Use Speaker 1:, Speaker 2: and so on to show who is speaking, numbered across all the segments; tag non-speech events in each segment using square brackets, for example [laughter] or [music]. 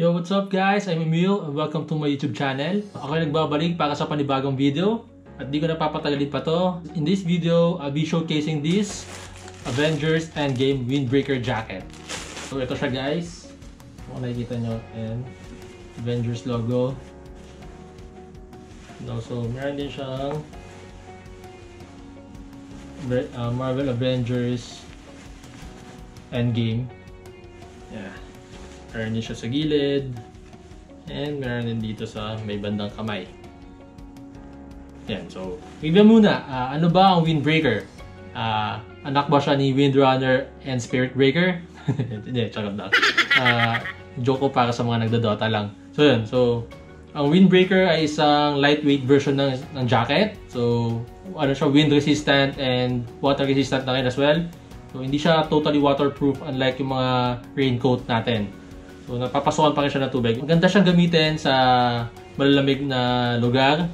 Speaker 1: Yo, what's up guys? I'm Emil welcome to my YouTube channel. Ako ay nagbabalik para sa panibagong video at di ko napapatagalin pa to. In this video, I'll be showcasing this Avengers Endgame Windbreaker Jacket. So ito siya guys. Kung nakikita nyo, and Avengers logo. And also, meron din siyang uh, Marvel Avengers Endgame. Yeah. Meron din siya sa gilid. And meron din dito sa may bandang kamay. Yan, so, review muna. Uh, ano ba ang Windbreaker? Uh, anak ba siya ni Windrunner and Spirit Breaker? [laughs] Hindi, charot lang. Uh, joke ko para sa mga nagdodota lang. So yun, so, ang Windbreaker ay isang lightweight version ng, ng jacket. So, ano siya, wind resistant and water resistant na rin as well. So, hindi siya totally waterproof unlike yung mga raincoat natin. So, napapasokan pa rin siya ng tubig. Maganda siyang gamitin sa malalamig na lugar.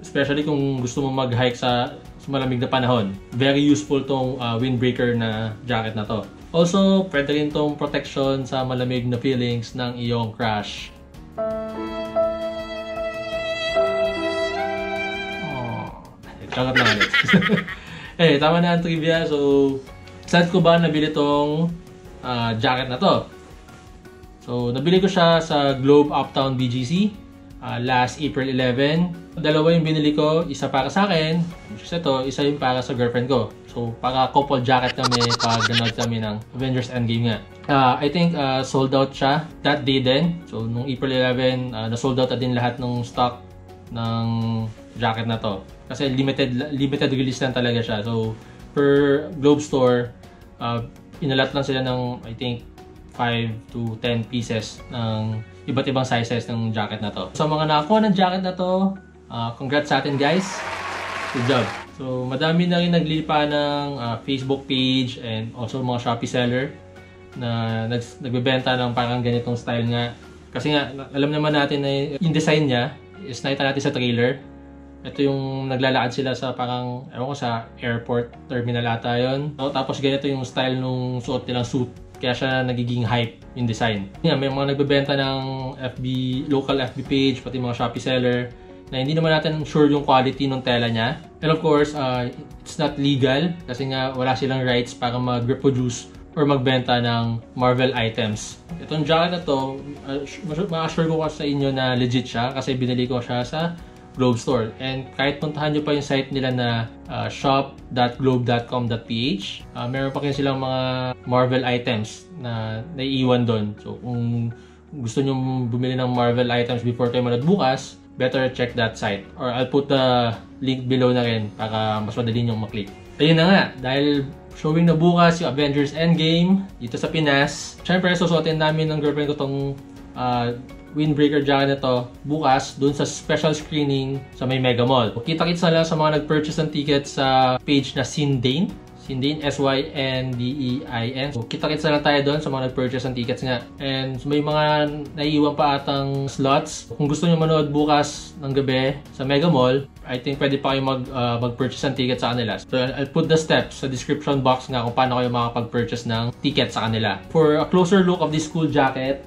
Speaker 1: Especially kung gusto mo mag-hike sa, malamig na panahon. Very useful tong uh, windbreaker na jacket na to. Also, pwede rin tong protection sa malamig na feelings ng iyong crush. Charot lang [laughs] ulit. eh, tama na ang trivia. So, sad ko ba nabili tong uh, jacket na to? So, nabili ko siya sa Globe Uptown BGC uh, last April 11. Dalawa yung binili ko, isa para sa akin, which is ito, isa yung para sa girlfriend ko. So, para couple jacket kami pag ganood kami ng Avengers Endgame nga. Uh, I think uh, sold out siya that day din. So, nung April 11, uh, na-sold out na din lahat ng stock ng jacket na to. Kasi limited limited release lang talaga siya. So, per Globe Store, uh, inalat lang sila ng, I think, 5 to 10 pieces ng iba't ibang sizes ng jacket na to. Sa mga nakakuha ng jacket na to, uh, congrats sa atin guys. Good job. So, madami na rin naglipa ng uh, Facebook page and also mga Shopee seller na nag nagbebenta ng parang ganitong style nga. Kasi nga, alam naman natin na yung design niya is nakita natin sa trailer. Ito yung naglalakad sila sa parang, ewan ko sa airport terminal ata yun. Tapos ganito yung style nung suot nilang suit kaya siya nagiging hype yung design. Yeah, may mga nagbebenta ng FB, local FB page, pati mga Shopee seller na hindi naman natin sure yung quality ng tela niya. And of course, uh, it's not legal kasi nga wala silang rights para mag-reproduce or magbenta ng Marvel items. Itong jacket na to, uh, ma-assure ko sa inyo na legit siya kasi binili ko siya sa Globe Store. And kahit puntahan nyo pa yung site nila na uh, shop.globe.com.ph, uh, meron pa kayo silang mga Marvel items na naiiwan doon. So kung gusto nyo bumili ng Marvel items before kayo manood bukas, better check that site. Or I'll put the link below na rin para mas madali nyo maklik. Ayun na nga, dahil showing na bukas yung Avengers Endgame dito sa Pinas. Siyempre, susuotin namin ng girlfriend ko tong uh, windbreaker jacket na to bukas dun sa special screening sa may Mega Mall. Kita-kits na lang sa mga nag-purchase ng ticket sa page na Sindane. Sindane, S-Y-N-D-E-I-N. So, kita-kits na lang tayo doon sa mga nag-purchase ng tickets nga. And may mga naiiwan pa atang slots. Kung gusto nyo manood bukas ng gabi sa Mega Mall, I think pwede pa kayo mag, uh, mag-purchase ng ticket sa kanila. So, I'll put the steps sa description box nga kung paano kayo makapag-purchase ng ticket sa kanila. For a closer look of this cool jacket,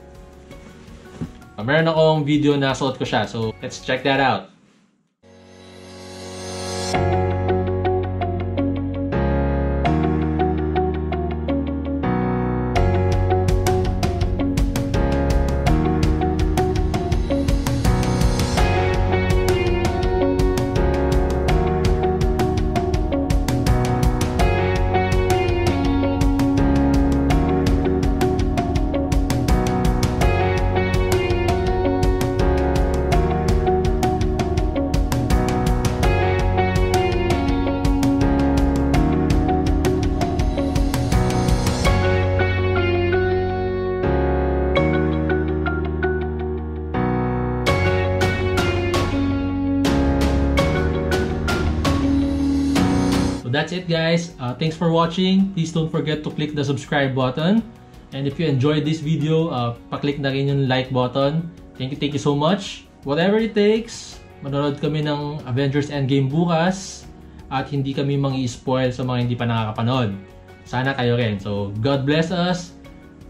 Speaker 1: Meron akong video na suot ko siya. So, let's check that out. So that's it guys. Uh, thanks for watching. Please don't forget to click the subscribe button. And if you enjoyed this video, uh, pa-click na rin yung like button. Thank you, thank you so much. Whatever it takes, manonood kami ng Avengers Endgame bukas at hindi kami mangi-spoil sa mga hindi pa nakakapanood. Sana kayo rin. So, God bless us.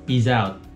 Speaker 1: Peace out.